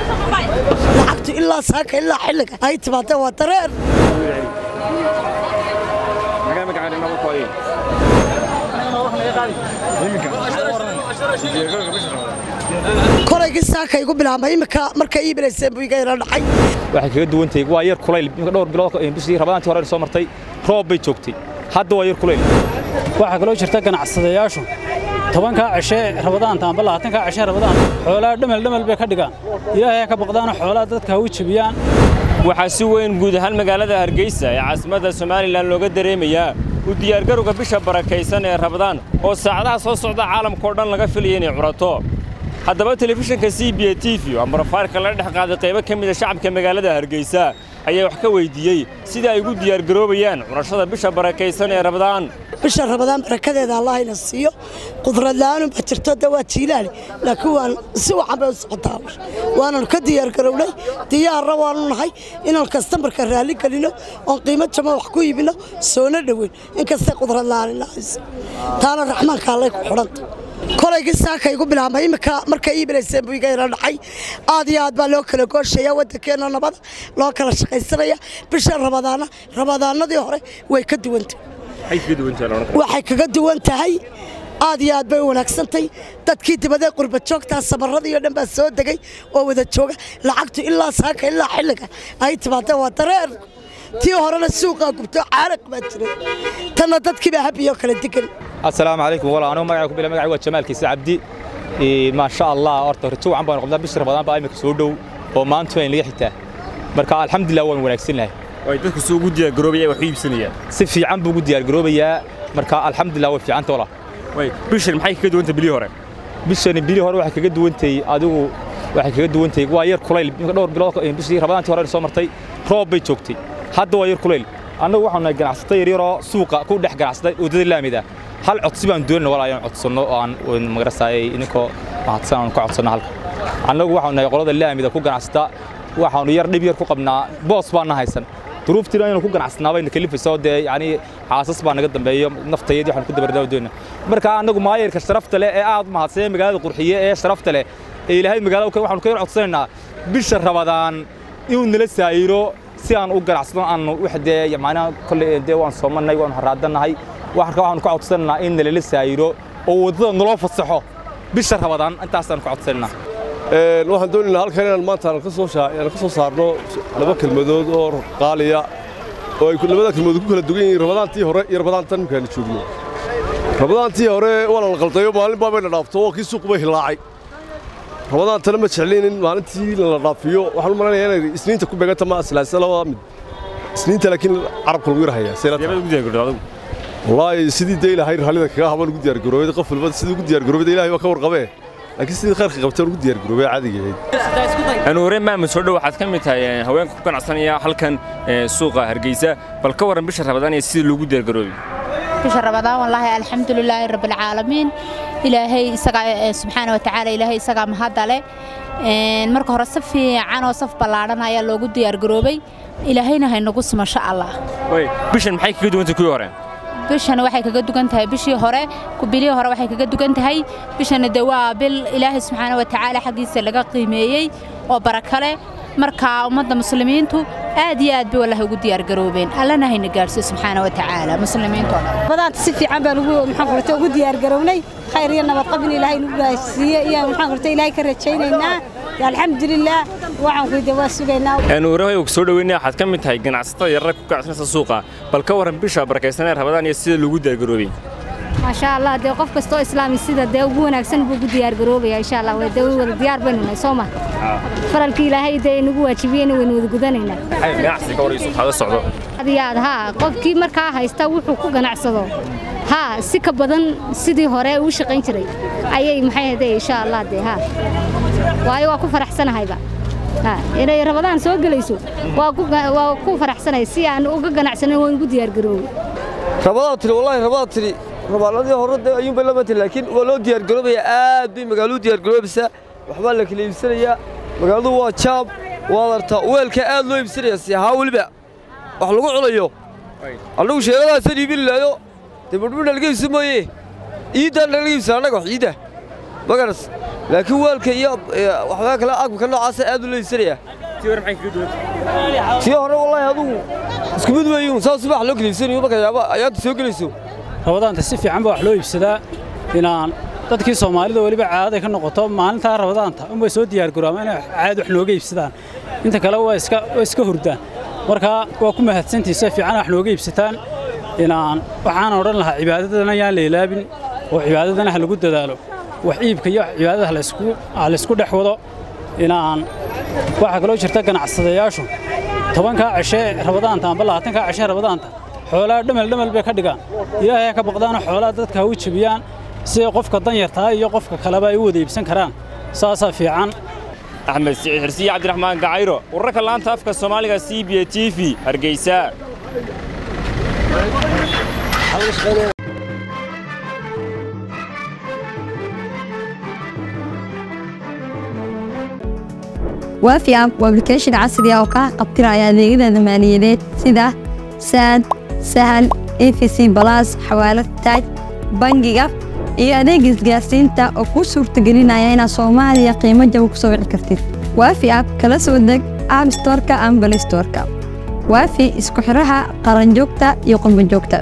lacagtu ilaa saaka ilaa xilliga ay timaada waa dareer koraygii saaka igu bilaabmay imika markay ii bilayseen buu iga yara dhacay waxay kaga duwan tahay waa yar kulayl imika dhowr bilood bishii rabadaantii hore soo martay roob bay joogtay hadda waa yar kulayl waxaa kaloo jirta ganacsadayaashu. Tobankaa cishee rabadaanta amba labaatankaa cishee rabadaan xoolaha dhamel dhamel bay ka dhigaan. Ilaahay ha ka baqdaana xoolaha dadka ha u jebiyaan waxaa si weyn guud ahaan magaalada hargeysa ee caasimadda somalilan looga dareemayaa u diyaargarowga bisha barakaysan ee rabadaan oo saacadaha soo socda caalamkao dhan laga filaya inay curato. Haddaba telefishinka c b a t v oo marafaarka laga dhex qaaday qaybo ka mida shacabka magaalada hargeysa ayaa wax ka weyddiiyey sida ay ugu diyaargaroobayaan curashada bisha barakaysan ee rabadaan bisha rabadaan barakadeeda allahayna siiyo qudrad la'aanun baa jirto de waa jiilaali laakiin waan si wacan bay u socotaa waananu ka diyaargarownay diyaarra waanu nahay inaan kastamarka raalli gelino oon qiimo jama wax ku iibino soona dhoweyn inkastay qudrad la'aanina hayso taana raxmaanka allay ku xidhanta kolaygii saaka igu bilaabmay imika markay ii buu iga yara dhacay aad iyo aad baa loo kala gooshaya waddankeenna nabada loo kala shaqaysanaya bisha rabadaana rabadaanadii hore way ka duwantay waxay kaga duwan tahay. Aad iyo aad bay u wanaagsantahy dadkii dibadee qurba joogtaa samaradii oo dhan baa soo degay oo wada jooga. Lacagtu ilaa saaka ilaa xilliga. Ay timaada waa dareer. Tii horena suuqaa gubto caaraq baa jiray tanna dadkii baa habiyoo kala degan assalaamu calaykum. Walaal anigu magaca ku bila magaca waa jamaal kiisa cabdi maasha allah horta rajo wacan baan qabnaa bisha rabadaan baa imika soo dhow. Oo maanta wayn laga xitaa. Marka alxamdulilah waan wanaagsannahay ay dadku soo ugu diyaargaroobaya wax u iibsanayaan si fiican buu ugu diyaargaroobayaa marka alxamdulilah way fiicanta walaal bishan maxay kaga duwantay bilii hore? Bishani bilii hore waxay kaga duwantay adigu waxay kaga duwantay waa yar kulayl. Imika dhowr bilood bishii rabadaantii hore soo martay roob bay joogtay. Hadda waa yar kulayl. Annagu waxaanu nahay ganacsata yaryaroo suuqa ku dhex ganacsatay waddada laamida. Hal codsi baan doonayna walaa inaan codsanno oo aan magarasayay idinkoo mahadsan aan ka codsanno halka. Annagu waxaanu nahay qolada laamida ku ganacsata waxaanu yar dhib yar ku qabnaa boos baana haysan duruuftiina inaan ku ganacsannaa bayna kalifaysa dee yacni xaasas baa naga dambeeyo naftayadii waxaan ku dabardaa doona marka annagu maayarka sharafta leh ee aad u mahadsan ee magaalada qurxiye ee sharafta leh ee ilaahay magaalada waxaanu ka yar codsanaynaa bisha rabadaan inuu nala saayiro si aan u ganacsano aan wax dee macnaha kolley dee waan soomannay waan haraadannahay waxarka waxaanu ka codsanaynaa in nalala saayiro oo waddada naloo fasaxo bisha rabadaan intaasaan ka codsanaynaa waxaan doonaynaa halkan inaan maanta aan ka soo saarno laba kelmadood oo qaaliya oo ay labada kelmadood ku kala dugan yihiin rabadaantii hore iyo rabadaantan imikaanu joogno. Rabadaantii hore waa la qaldayo maalin baa bayna dhaafto oo kii suuq bay hilaacay. Rabadaantana ma jeclayn in maalintii la dhaafiyo waxaan u malaynayaa inay isniinta ku beeganta ma aslaasa labada mid. Isniinta laakiin carabka lagu yarhayaa wallaahi sidii dee ilaahay rallida kaga haban ugu diyaargaroobay qof walba sidii ugu diyaargaroobay ilaahay waa ka warqabee laakiin sidii khayrka qabteen ugu diyaargaroobay caadiga ahayd. Anu horeen maamud soo dhow waxaad ka mid tahay haweenka ku ganacsanaya halkan suuqa hargeysa. Bal ka warran bisha rabadaan iyo sidii loogu diyaargaroobay bisha rabadaan wallaahi alxamdulilaahi rabbilcaalamiin ilaahay isagaa subxaana watacaala ilaahay isagaa mahadda leh marka hore si fiican oo saf ballaadhan ayaa loogu diyaargaroobay ilaahayna haynagu simasho allah. Bishan maxay kaga duwantay kuwii hore bishana waxay kaga dugan tahay bishii hore bilihii hore waxay kaga dugan tahay. Bishana de waa bil ilaahay subxaana watacaala xaggiisa laga qiimeeyey oo barakale marka ummadda muslimiintu aad iyo aad bay wallahi ugu diyaargaroobeen allana hayna gaadhsiyo subxaana watacaala muslimiintoo dhan. Badaanta si fiican baan ugu maxaan kurta ugu diyaargarownay khayr iyo nabad qabin ilaahay nagu gaarsiiye iyo maxaan kurta ilaahay ka rajaynaynaa alxamdulilah waxaan kuyda waa sugaynaa. Aanu horehay soo dhaweynay waxaad ka mid tahay ganacsatada yarar ku ganacsanaysa suuqa. Bal ka warran bisha barakaysan ee rabadaan iyo sida loogu diyaargaroobay maasha allah dee qof kastoo islaami sida dee ugu wanaagsan buu ugu diyaargaroobaya insha allah waa dee wada diyaar baynu nahay soo ma? Faralkii ilaahay dee inagu waajibiyeyna waynu wada gudanaynaa adiyaad haa qofkii markaa haysta wuxuu ku ganacsado. Haa si ka badan sidii hore uu shaqayn jiray. Ayay maxay hadee insha allah dee haa waayo waa ku faraxsanahayba inay rabadaan soo gelayso waa ku faraxsanahay si aan uga ganacsanin waan ugu diyaargaroobay rabadaan tiri wallaahi rabadaan tiri. Rabaaladii hore dee ayuunbay la mati laakiin waa loo diyaargaroobayaa aad bay magaaladu diyaargaroobaysaa waxbaa la kala iibsanayaa. Magaaladu waa jaam waad artaa weelka aad loo iibsanaya si ahaa weliba wax lagu cunayo annagu sheegadaasan iibin lahayo dee badhbadh nalaga iibsa mooye. Ciiddaa nalaga iibsa annaga wax ciidda ma garas. Laakiin weelka iyo waxbaa kale agabka noocaasa aad u la iibsanayaa tii hore wallaahi adugu isku mid weeyuun saa subax loo kala iibsanayo marka yaaba ayaadta soo gelayso. Rabadaanta si fiican baa wax loo iibsadaa inaan dadkii soomaalida weliba caadaday ka noqoto. Maalintaa rabadaanta unbay soo diyaargaroomaan inay caad wax nooga iibsadaan. Inta kale waa iska waa iska hurdaan marka waa ku mahadsantihi si fiican wax nooga iibsataan inaan waxaan odhan lahaa cibaadadana yaan la ilaabin oo cibaadadana ha lagu dadaalo. Wax iibka iyo cibaadada ha laysku dhex wado. Inaan waxaa kaloo jirta ganacsadayaashu. Tobankaa cishe rabadaanta amba labaatankaa cishe rabadaanta xoolaa dhamel dhamel bay ka dhigaan. Ilaahay ha ka baqdaanoo xoolaa dadka ha u jebiyaan siday qofka danyartaa iyo qofka kaleba ay u wada iibsan karaan. Saasaa fiican axmed siciid xirsiye cabdiraxmaan gacayro wararka laanta afka soomaaliga c b t v hargeysa. Waafi app waa application casri ah oo kaa qabtiraya adeegyada maaliyadeed sida saad sahal efc balas xawaalad taaj bangiga iyo adeeg isgaarsiinta oo kuu suurtagelinaya inaad soomaaliya qiimo jaba ku soo wici kartid. Waafi app kala soo deg app storeka ama balistoreka waafi isku xidhaha qaranjoogta iyo qurbanjoogta